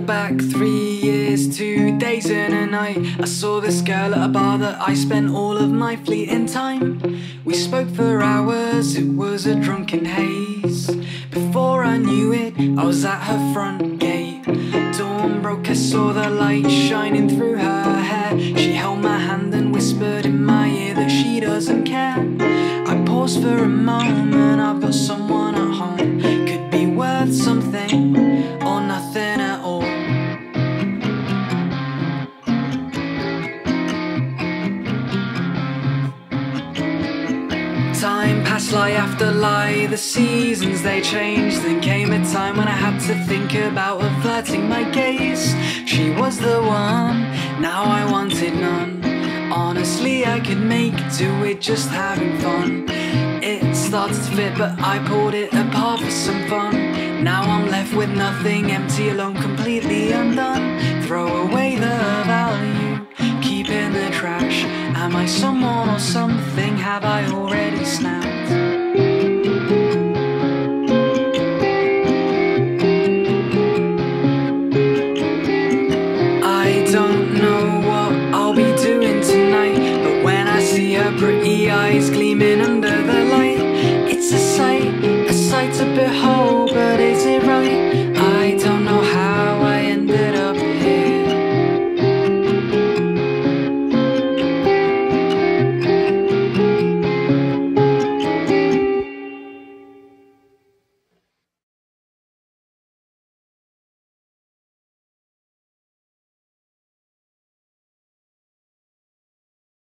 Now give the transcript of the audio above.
back three years, two days and a night. I saw this girl at a bar that I spent all of my fleeting time. We spoke for hours, it was a drunken haze. Before I knew it, I was at her front gate. Dawn broke, I saw the light shining through her hair. She held my hand and whispered in my ear that she doesn't care. I paused for a moment, Passed lie after lie, the seasons they changed. Then came a time when I had to think about averting my gaze. She was the one, now I wanted none. Honestly, I could make do with just having fun. It started to fit, but I pulled it apart for some fun. Now I'm left with nothing, empty, alone, completely undone. Throw away the value, keep in the trash. Am I someone or something? Have I already snapped? your pretty eyes gleaming under the light.